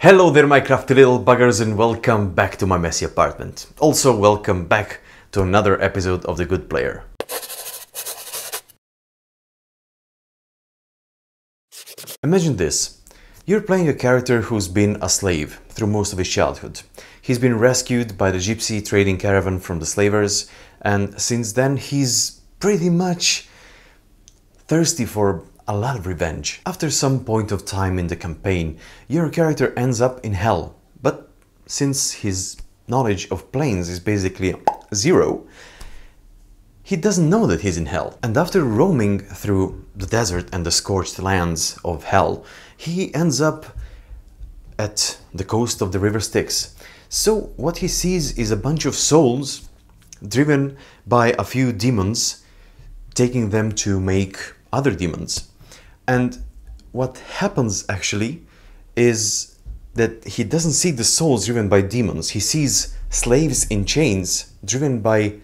Hello there my crafty little buggers and welcome back to my messy apartment. Also welcome back to another episode of The Good Player. Imagine this. You're playing a character who's been a slave through most of his childhood. He's been rescued by the gypsy trading caravan from the slavers and since then he's pretty much thirsty for a lot of revenge. After some point of time in the campaign, your character ends up in hell, but since his knowledge of planes is basically zero, he doesn't know that he's in hell. And after roaming through the desert and the scorched lands of hell, he ends up at the coast of the river Styx. So what he sees is a bunch of souls driven by a few demons, taking them to make other demons. And what happens actually is that he doesn't see the souls driven by demons. He sees slaves in chains driven by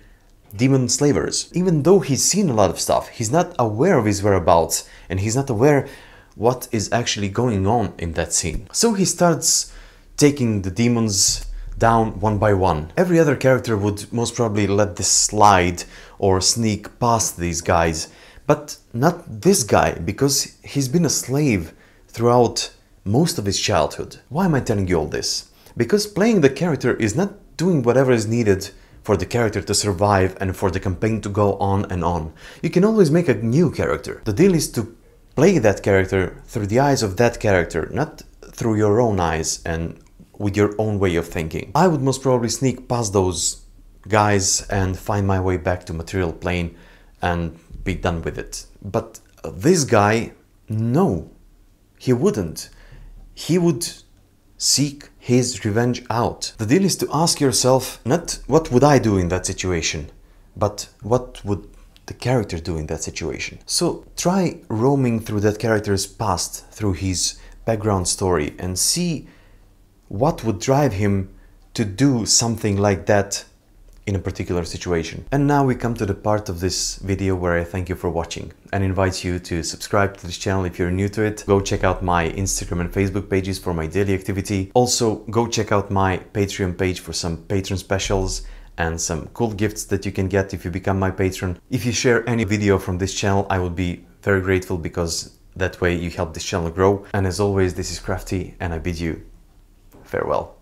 demon slavers. Even though he's seen a lot of stuff, he's not aware of his whereabouts and he's not aware what is actually going on in that scene. So he starts taking the demons down one by one. Every other character would most probably let this slide or sneak past these guys but not this guy, because he's been a slave throughout most of his childhood. Why am I telling you all this? Because playing the character is not doing whatever is needed for the character to survive and for the campaign to go on and on. You can always make a new character. The deal is to play that character through the eyes of that character, not through your own eyes and with your own way of thinking. I would most probably sneak past those guys and find my way back to material plane and be done with it. But this guy, no, he wouldn't. He would seek his revenge out. The deal is to ask yourself not what would I do in that situation, but what would the character do in that situation. So try roaming through that character's past, through his background story, and see what would drive him to do something like that in a particular situation. And now we come to the part of this video where I thank you for watching and invite you to subscribe to this channel if you're new to it. Go check out my Instagram and Facebook pages for my daily activity. Also, go check out my Patreon page for some patron specials and some cool gifts that you can get if you become my patron. If you share any video from this channel, I would be very grateful because that way you help this channel grow. And as always, this is Crafty and I bid you farewell.